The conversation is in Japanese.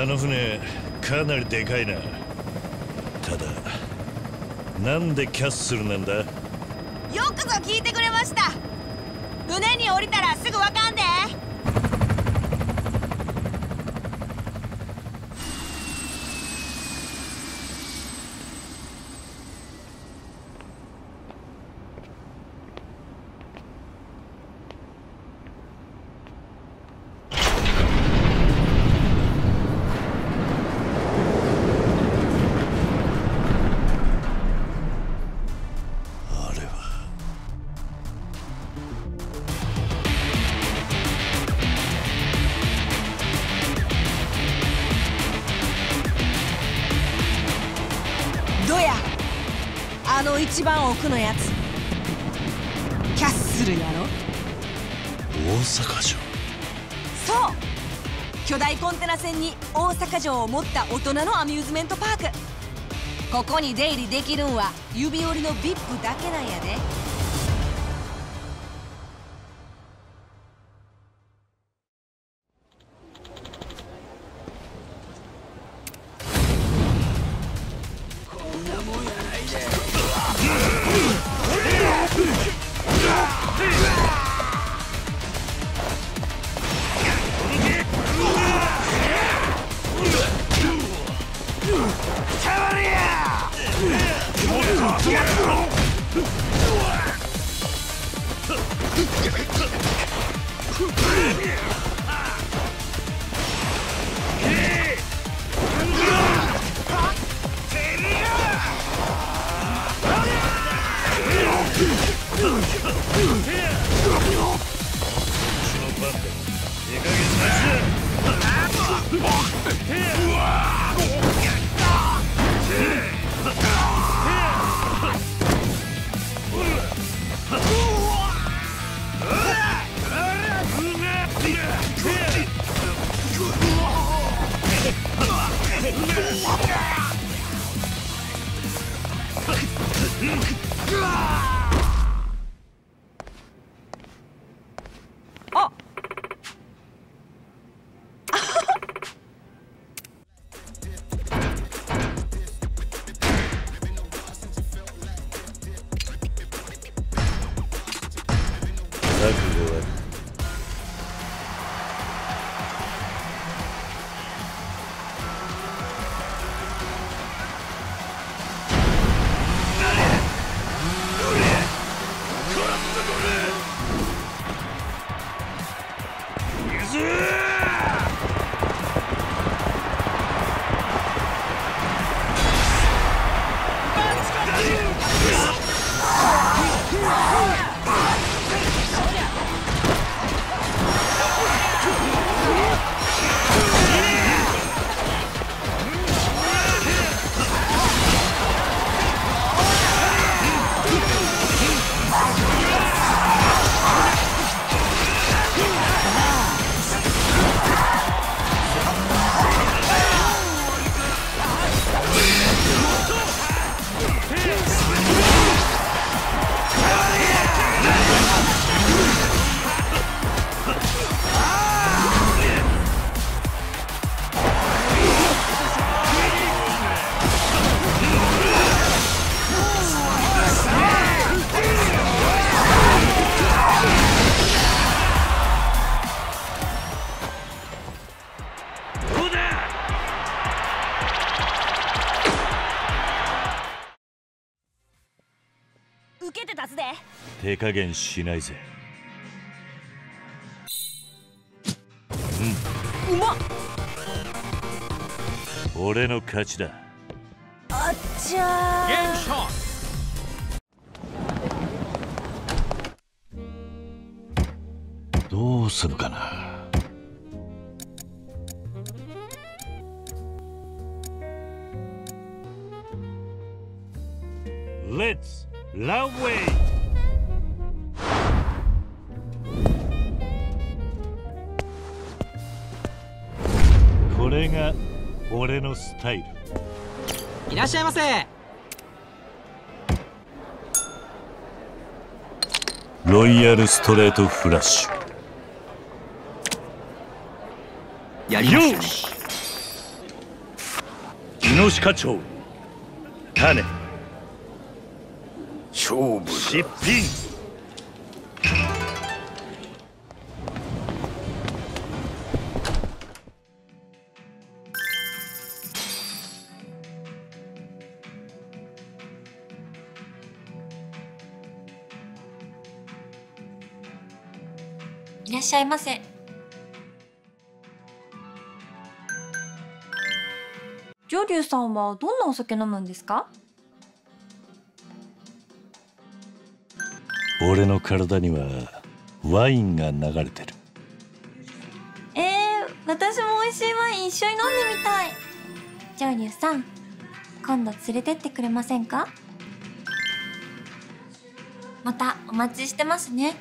あの船かなりでかいな。ただなんでキャッスルなんだ？よくぞ聞いてくれました。船に降りたらすぐわかんあの一番奥のやつ。キャッスルやろ？大阪城。そう。巨大コンテナ船に大阪城を持った大人のアミューズメントパーク。ここに出入りできるんは指折りの VIP だけなんやで受けて立つで。手加減しないぜ。うまっ。俺の勝ちだ。あっちゃー。Game shot. どうするかな。Let's runway! これが俺のスタイル。いらっしゃいませ。ロイヤルストレートフラッシュ。やりましたね。ノシ課長種勝負失品。いらっしゃいませ。上流さんはどんなお酒飲むんですか？俺の体にはワインが流れてる。えー、私も美味しいワイン一緒に飲んでみたい。上流さん今度連れてってくれませんか？またお待ちしてますね。